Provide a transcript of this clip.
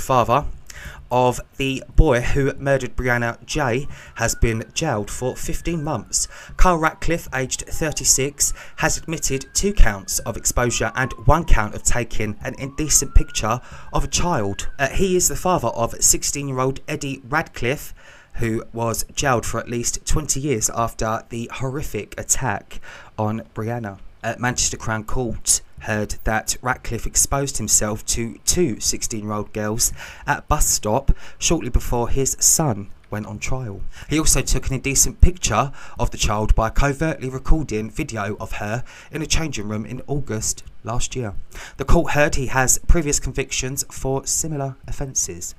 father of the boy who murdered Brianna Ghey has been jailed for 15 months. Kyle Ratcliffe, aged 36, has admitted two counts of exposure and one count of taking an indecent picture of a child. Uh, he is the father of 16 year old Eddie Ratcliffe. Who was jailed for at least 20 years after the horrific attack on Brianna. At Manchester Crown Court heard that Ratcliffe exposed himself to two 16 year old girls at a bus stop shortly before his son went on trial. He also took an indecent picture of the child by covertly recording video of her in a changing room in August last year. The court heard he has previous convictions for similar offences.